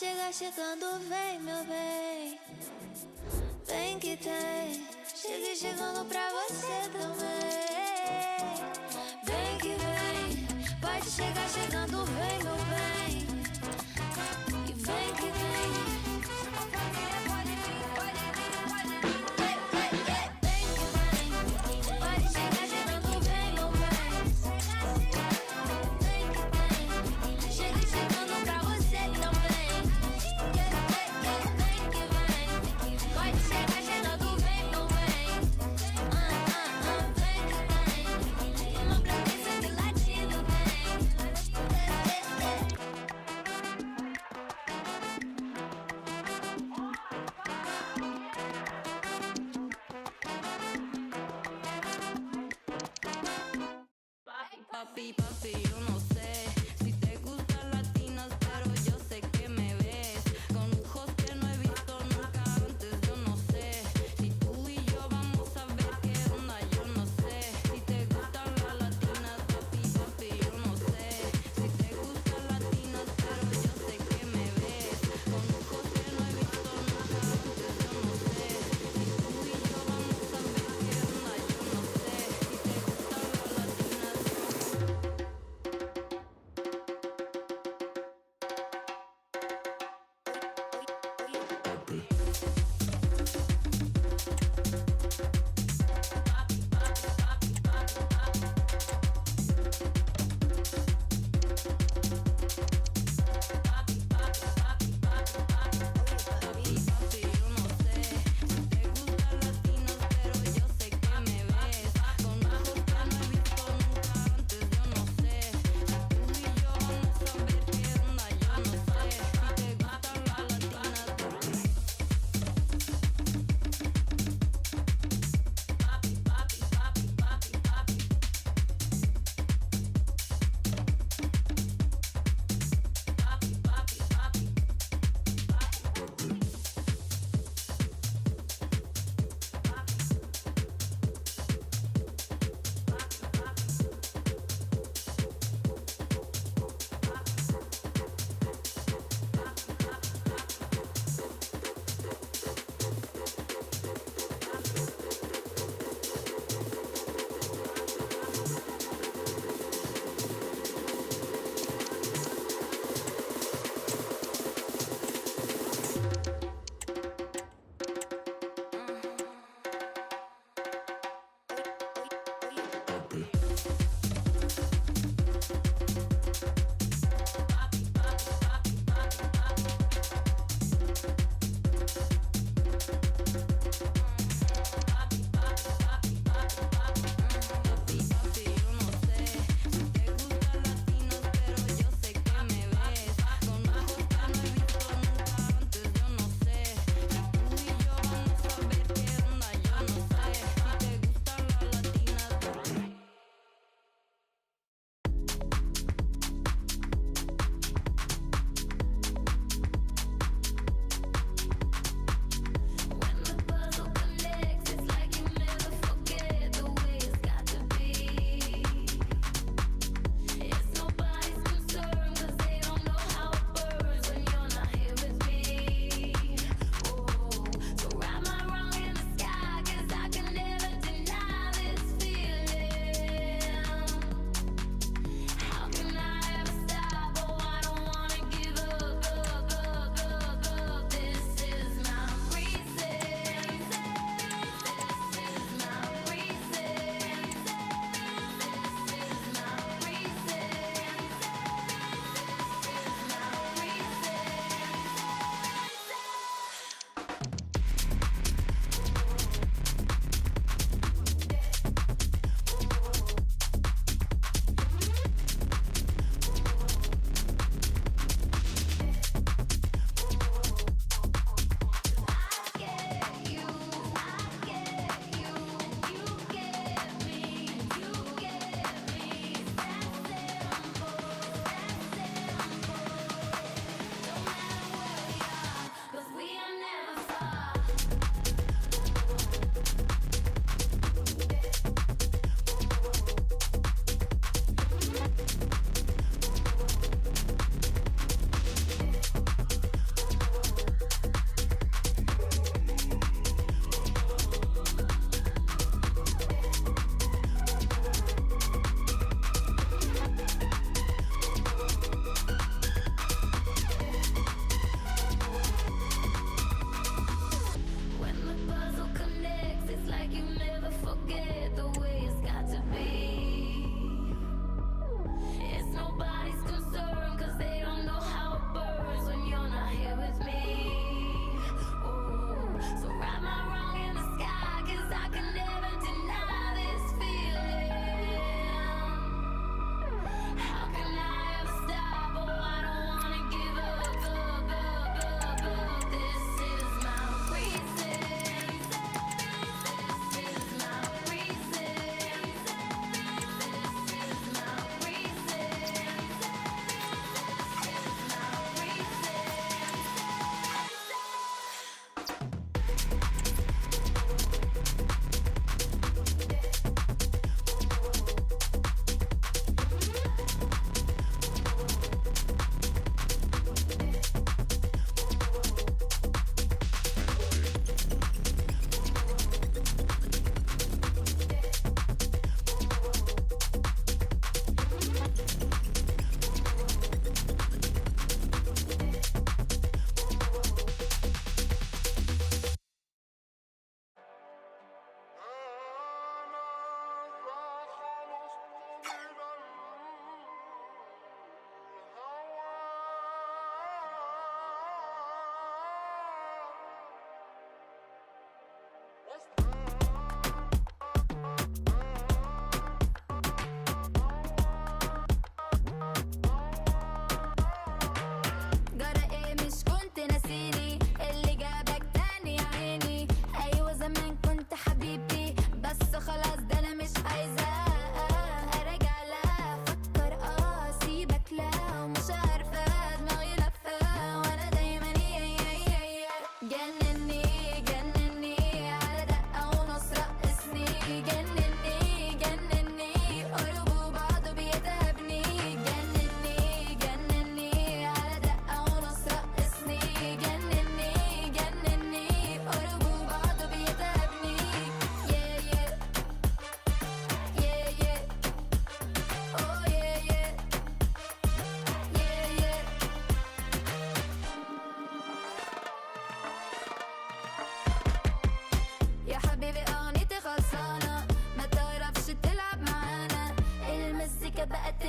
chega chegando, vem meu bem. Vem que tem. Cheguei chegando pra você também. Vem que vem. Pode chegar chegando, vem.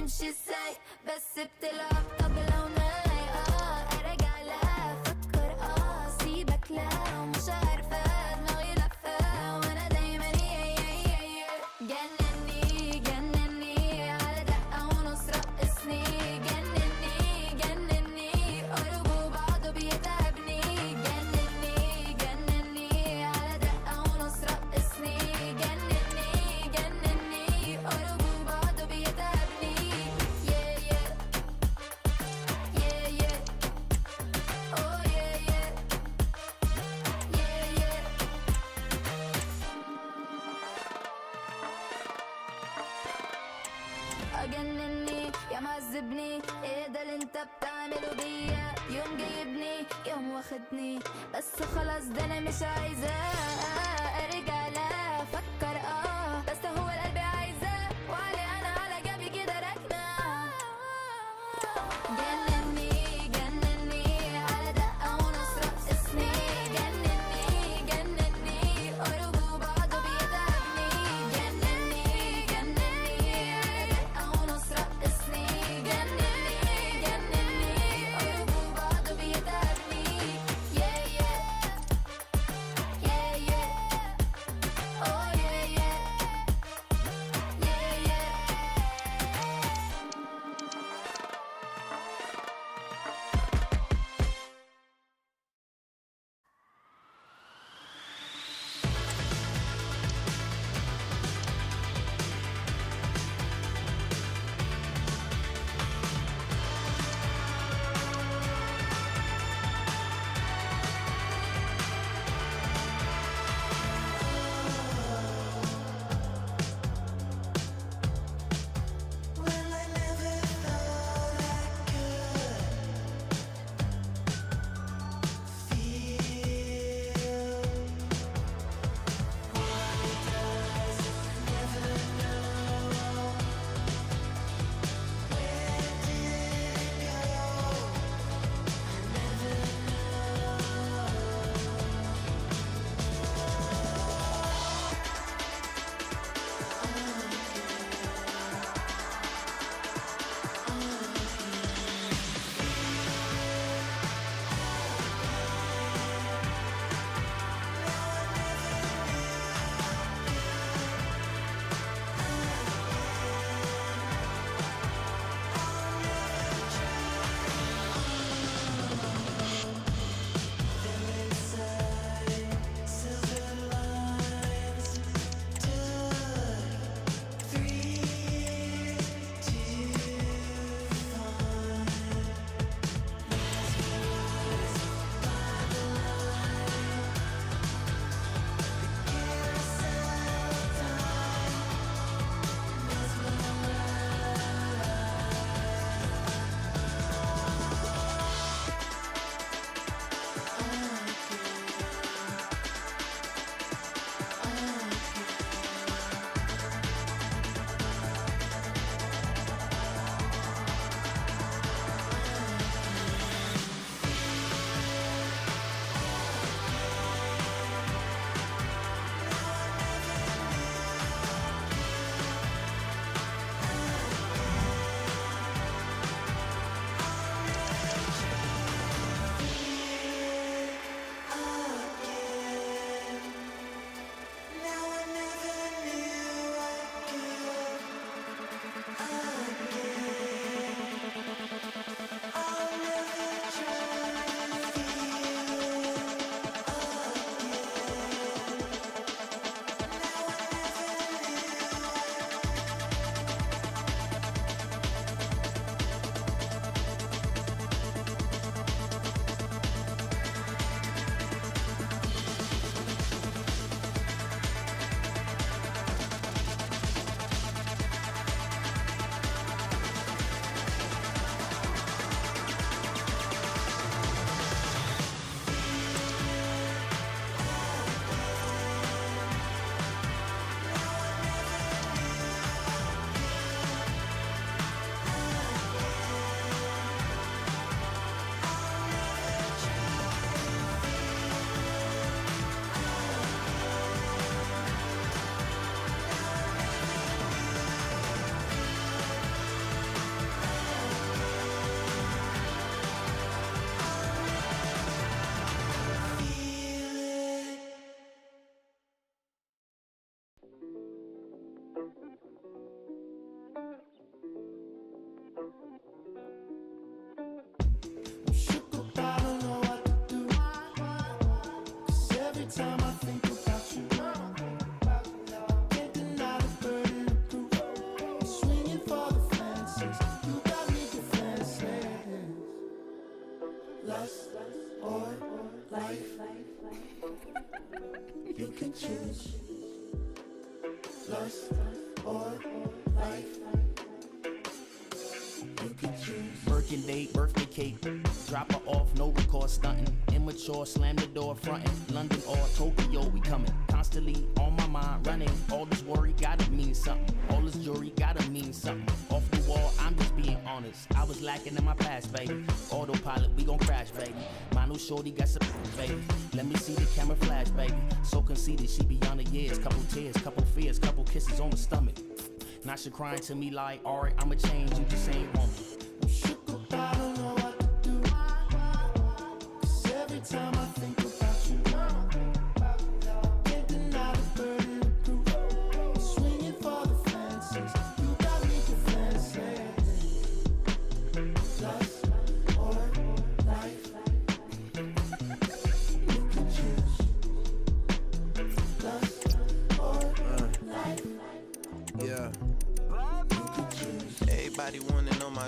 and she say, best sip the love. بس خلاص ده أنا مش عايزة أرجع لا فكر lust, or life. You can choose lust or life. You can choose. Birthday cake. Drop her off, no record stunting. Immature, slam the door frontin'. London or Tokyo, we coming. Constantly on my mind, running. All this worry gotta mean something. All this jewelry gotta mean something. Off the wall, I'm just being I was lacking in my past, baby. Autopilot, we gon' crash, baby. My new shorty got some, baby. Let me see the camera flash, baby. So conceited, she beyond the years. Couple tears, couple fears, couple kisses on the stomach. Now she crying to me like, alright, I'ma change, you just ain't woman. Shook up,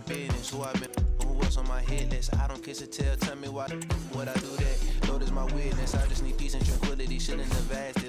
business. Who I been, who was on my hit list. I don't kiss a tell, tell me why, what I do that. Lord is my witness. I just need peace and tranquility. Shit in the vast